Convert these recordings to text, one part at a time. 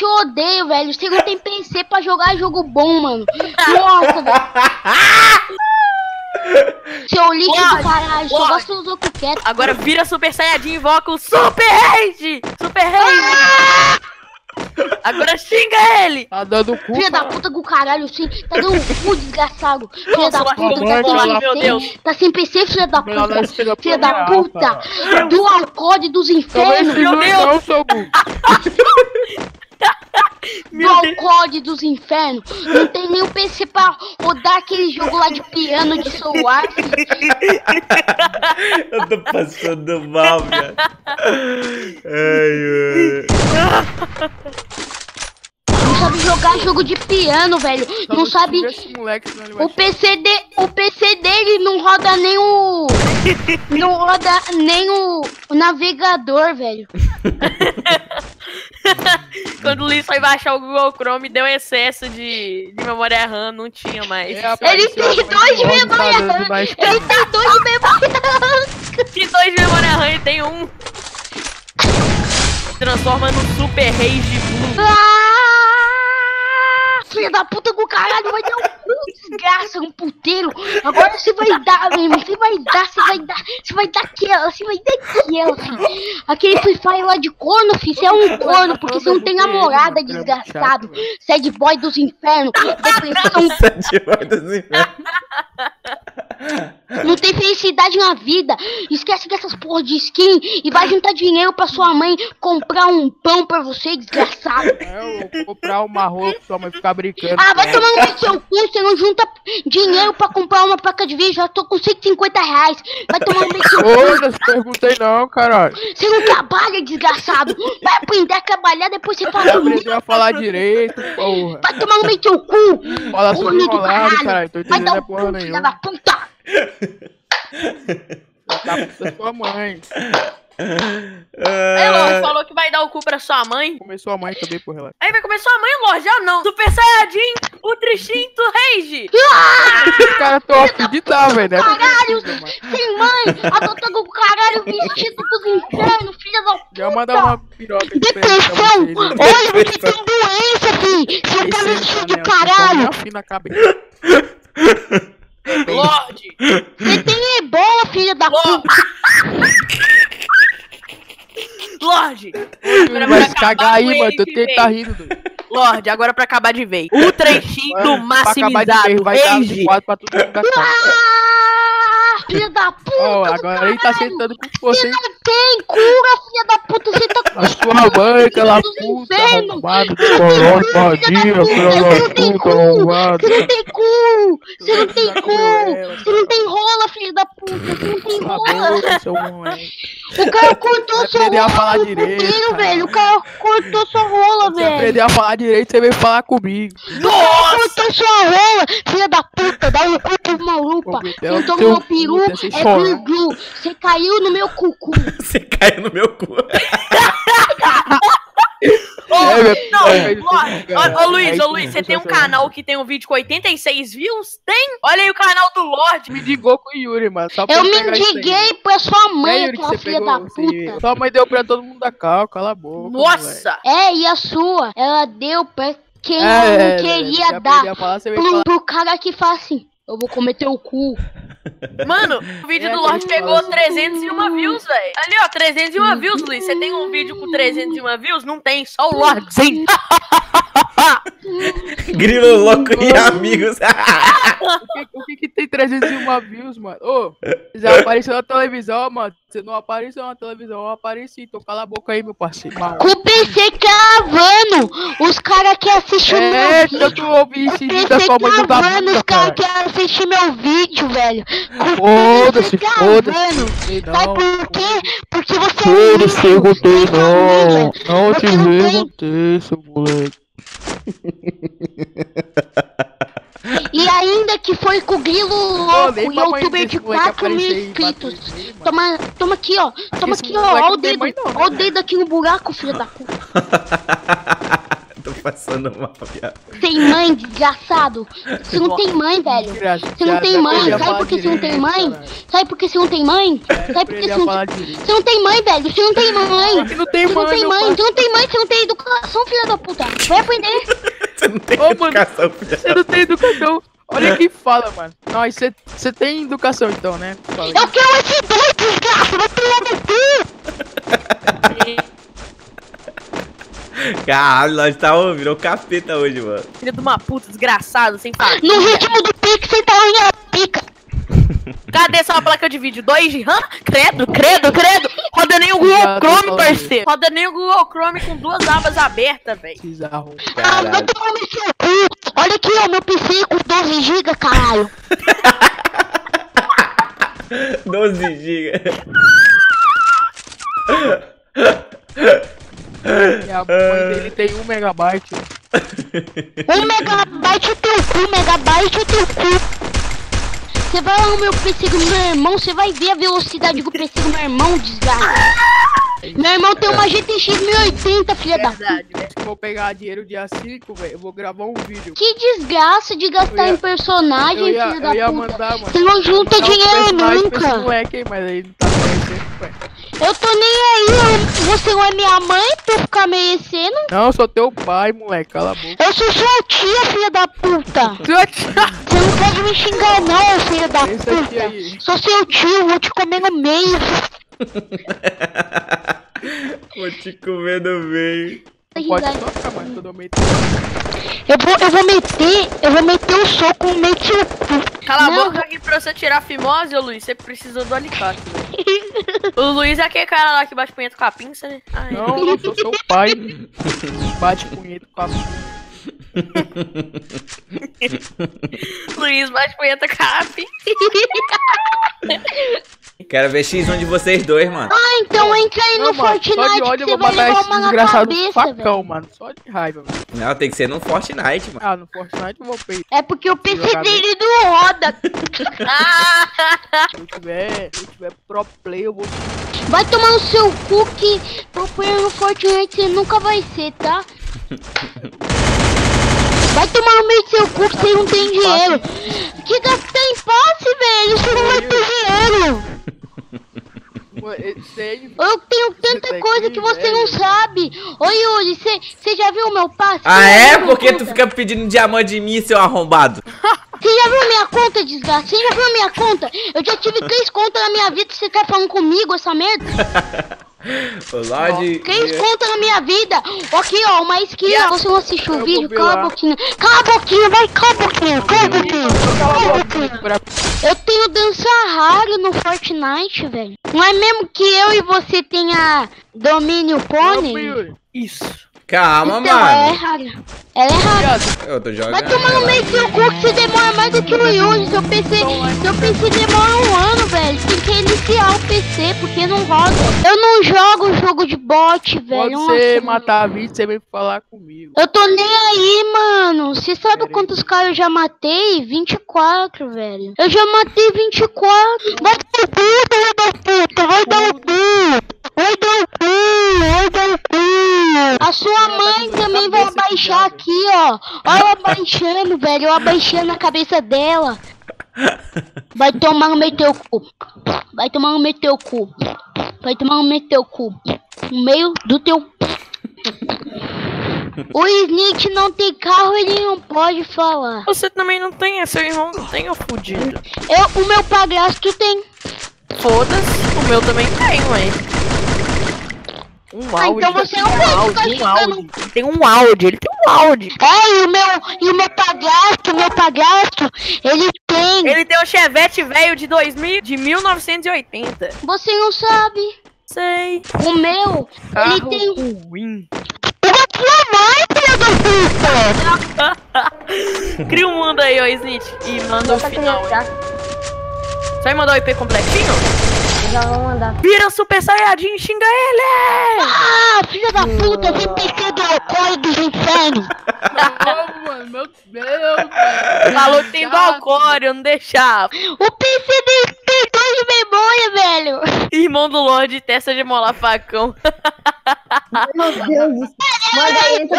te odeio, velho. Você não tem PC pra jogar jogo bom, mano. Nossa, velho. Seu lixo do caralho, só gosta dos outros quietos. Agora vira Super Saiyajin e invoca o Super Rage! Super Rage! Agora xinga ele! Tá dando cu. Filha da puta do caralho, sim. Tá dando um cu desgraçado. Filha da puta, tá muito, sem meu PC. Deus. Tá sem PC, filha da puta. filha da puta. Do Alcode dos infernos. Meu Deus. Alcode dos infernos. Não tem nem o PC pra rodar aquele jogo lá de piano de filho. Eu tô passando mal, cara. Ai, ai. Não sabe jogar jogo de piano, velho. Só Não sabe. moleque, O PC, de, o PC dele não roda nem o. Não roda nem o, o navegador, velho. Quando o Luiz foi baixar o Google Chrome, deu excesso de, de memória RAM, não tinha mais. É, Ele esse tem dois memória RAM. Ele tem dois de memória. Que dois de memória RAM e tem um. Transforma no Super Rage Blue. Ah, Filha da puta do caralho, vai dar um desgraça, um puteiro. Agora você vai dar, meu irmão. Você vai dar, você vai dar, você vai dar aquela, você vai dar aquela, filho. Aquele Free Fire lá de corno, filho. Você é um corno, porque você não tem namorada, desgraçado. Sad boy dos infernos. Depressão Sete horas e meia. Não tem felicidade na vida. Esquece dessas porra de skin e vai juntar dinheiro pra sua mãe comprar um pão pra você, desgraçado. É, eu vou comprar uma roupa pra sua mãe ficar brincando. Ah, vai tomar no seu cu, você não junta dinheiro pra comprar uma placa de vídeo, já tô com 150 reais. Vai tomar no seu cu. Não perguntei não, caralho. Você não trabalha, desgraçado. Vai aprender a trabalhar, depois você fala aprendeu a falar direito, porra. Vai tomar no seu cu. Fala só do caralho. caralho. Tô Vai dar entendendo um porra filha nenhuma. da puta. Tá da sua mãe. Aí, Lorde falou que vai dar o cu pra sua mãe. Começou a mãe também, porra. lá. Aí vai comer sua mãe, Lorde. Já não. Super Saiyajin, Ultra Instinto Rage. Os caras tão afim de dar, velho. né? Caralho, sem mãe, adotando o caralho vestido dos infernos, filha da puta. Já mandar uma piroca Depressão! Olha, você tem doença, filho! Você tá Esse vestido de aqui, só caralho! me afina a cabeça. Lorde. Você tem ebola, filha da puta! Lorde. Vai cagar aí, mano. Tô de tentando tá rindo, doido. Lorde, agora pra acabar de vez. Ultra Instinto Mano, pra acabar de maximizado. vez, vai dar Rage. quatro pra todo mundo da casa. Ah, filha da puta! Do agora ele tá sentando com Você você. não tem cura, filha da puta! Você tá com A sua mãe, aquela puta não corona, tem cu, vadia, filha da puta, Você não tem cu! Você não tem cu! Você não tem rola, filha da puta! Você não tem rola! O cara cortou sua aprender a rola falar direito, velho! O cara cortou sua rola, Se velho! aprender a falar direito, você vem falar comigo. Nossa! Cortou sua rola, filha da puta, dá um cu pro maluco. Teu meu peru, cu, você é chora. glu-glu. Você caiu no meu cucu. Você caiu no meu cu. É, meu- Não, é, Ô, ô, Luiz, aí ô Luiz, você tem um canal que tem um vídeo com 86 views? Tem? Olha aí o canal do Lorde. Me digou com o Yuri, mano. Só pra Eu aí. mendiguei pra sua É, mãe, Yuri, que aquela você filha da você- puta. Sua mãe deu pra todo mundo da cal, cala a boca. moleque. Nossa! É, e a sua? Ela deu pra quem É, não você queria aprender dar. falar, você Pro, falar. pro cara que fala assim, eu vou comer teu cu. Mano, o vídeo É, do Lorde pegou assim. 301 views, velho. Ali, ó, 301 views, Luiz. Você tem um vídeo com 301 views? Não tem, só o Lordezinho. Grilo louco e amigos. O que, o que que tem 301 views, mano? Ô, já apareceu na televisão, mano. Você não apareceu na televisão, eu apareci. Então cala a boca aí, meu parceiro. Mal. Com o PC cravando. Os caras que assistem o É, meu vídeo. tanto ouvi esse vídeo da sua mãe os caras cara. que assistem meu vídeo, velho. Foda-se, PC foda-se. Sabe por quê? Porque você é Foda-se, perguntei tem não. Não te perguntei, seu moleque. E ainda que foi com o Grilo Louco, pra mãe youtuber de moleque 4 mil aparecer aí, inscritos. Toma, toma aqui, ó. Toma aqui, ó. moleque Ó o dedo. Ó o né? dedo aqui no buraco, filha da puta. Passando mal, viado. Tem mãe, desgraçado. Você não tem mãe, velho. Você não tem mãe. Sabe por que você não tem mãe? Sabe por que você não tem mãe? Sabe por que você não tem... Você não tem mãe, velho. Você não tem mãe. Você não tem Você não mãe, tem mãe. Você não tem mãe. Você não tem educação, filha da puta. Vai aprender. Você não tem educação, filha. Você não tem educação. Olha quem fala, mano. Aí você, você tem educação então, né? Eu quero esse dois, desgraça. Vai no cu. Caralho, nós tá ô, virou capeta hoje, mano. Filho de uma puta, desgraçado, sem família. No ritmo do pique, você tá ela pica. Cadê sua placa de vídeo? 2 de RAM? Credo, credo, credo. Roda nem o Google Chrome, parceiro. Roda nem o Google Chrome com duas abas abertas, velho. Bizarro. Ah, vai Caralho. tomar no seu cu. Olha aqui, ó, meu PC com 12 GB, caralho. 12 GB. E a mãe dele tem um megabyte. Um megabyte é teu cu, megabyte é teu cu. Você vai lá no meu PC do meu irmão, você vai ver a velocidade do PC do meu irmão, Meu irmão tem uma GTX 1080, filha da puta. Verdade, eu vou pegar dinheiro dia 5, velho, eu vou gravar um vídeo. Que desgraça de gastar ia- em personagem, ia, filha eu ia da puta. mandar, mano. Você não junta dinheiro nunca. moleque aí, mas aí não tá. Eu tô nem aí, você não é minha mãe pra ficar merecendo. Não, eu sou teu pai, moleque, cala a boca. Eu sou sua tia, filha da puta. Sua tia- Você não pode me xingar não, filha da Esse puta. aí. Sou seu tio, vou te comer no meio. Vou te comer no meio. Pode tocar, todo meio. Eu vou, eu vou meter, eu vou meter o soco no meio do seu cu. Cala a Não. boca aqui pra você tirar a fimose, ô Luiz. Você precisa do alicate, velho. O Luiz é aquele cara lá que bate punheta com a pinça, né? Ai, Não, eu sou seu pai. Bate punheta com a Luiz bate punheta com a pinça. Quero ver X1 de vocês dois, mano. Ah, então entra aí no mano, só Fortnite de ódio que eu você vou vai matar levar esse uma desgraçado cabeça, facão, velho. mano. Só de raiva, velho. Não, tem que ser no Fortnite, mano. Ah, no Fortnite eu vou pegar. É porque o PC dele não roda. Se eu tiver, se eu tiver pro play, eu vou. Vai tomar no seu cu que pro player no Fortnite você nunca vai ser, tá? Vai tomar no meio do seu cu que você não tem dinheiro. Que gastar em passe, velho? Você não vai ter dinheiro. Eu tenho tanta coisa aqui, que você não sabe. Ô Yuri, você já viu o meu passe? Ah, é? viu Por que minha tu fica pedindo diamante de mim, seu arrombado? Você já viu minha conta, desgraça? Você já viu minha conta? Eu já tive três contas na minha vida. Você tá falando comigo essa merda? Ô, Lorde. Três contas na minha vida. Aqui, ó, uma skin. ó, Você não assistiu o vídeo? Cala a boquinha. Cala a boquinha, vai, cala a boquinha. Cala a boquinha. Cala a boquinha. Eu tenho dança raro no Fortnite, velho. Não é mesmo que eu e você tenha domínio pônei? Isso. Calma, Então, ela é mano. rara. Ela é rara. Eu tô jogando. Vai tomar no meio do seu cu que você demora mais do que o Yuri. Seu PC, seu PC demora um ano, PC, porque não roda. Eu não jogo jogo de bot, velho. Pode Nossa, você mano. matar a vídeo, você vem falar comigo. Eu tô nem aí, mano. Você sabe Pera quantos caras eu já matei? 24, velho. Eu já matei 24. Vai dar o cu, filho da puta. Vai dar o cu. Vai dar o cu. Vai dar o cu. A sua mãe também vai abaixar aqui, ó. Olha ela abaixando, velho. Eu abaixando a cabeça dela. Vai tomar no meio teu cu. Vai tomar no meio teu cu. Vai tomar no meio teu cu. No meio do teu o Snitch não tem carro, ele não pode falar. Você também não tem, é seu irmão não tem, ô fudido. Eu, o meu padrasto tem. Foda-se, o meu também tem, ué. Um Ah, áudio. então você não um áudio, ficar um áudio. Ele tem um áudio, ele tem um áudio. É, e o meu, e o meu padrasto, o meu padrasto, ele tem. Ele tem um Chevette velho de 2000, de 1980. Você não sabe. Sei. O meu, Carro ele tem. ruim. O sua mãe, filha da puta! Cria um mundo aí, ô Snitch. E manda o final. aí. Você vai mandar o IP completinho? já vou mandar. Vira Super Saiyajin, e xinga ele! Ah, filha da puta, vem PC do alcoói dos infernos! Não, mano, meu Deus, mano. Falou que tem do alcoório, não deixava. O PC tem dois de memória, velho! Irmão do Lorde, testa de molar facão. Meu Deus do céu. Então,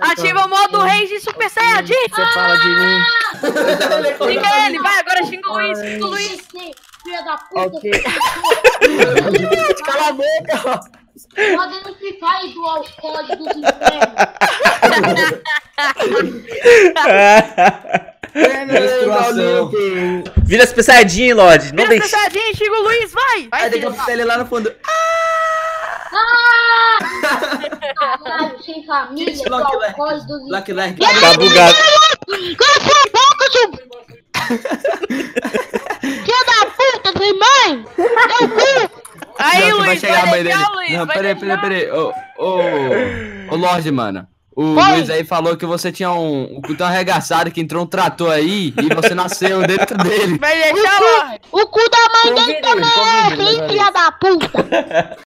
Ativa o modo Rage Super Saiyajin! Você fala de mim. Xinga ele, vai, agora xinga o Luiz, xinga o Luiz. Filha da puta, Ok. Cala a boca. No Free Fire do aos códigos dos infernos. Menstruação. Vira as pesadinhas, Lorde. Não Vira deixa. fechadinho, xinga o Luiz, vai. Vai, Aí daqui a pouco ele lá no fundo. Ah! Caralho, sem família, aos Lag. códigos dos. Tá bugado. Cala sua boca, seu... Filha da puta, sua mãe! Deu cu! Aí, Não, vai Luiz, chegar a vai mãe dele. Luiz. Não, vai peraí, peraí, peraí. Ô, ô, ô, Lorde, mano. O Oi. Luiz aí falou que você tinha um, um cutão arregaçado, que entrou um trator aí e você nasceu dentro dele. Vai deixar, Lorde. O cu da mãe dele também é vai. filha da puta!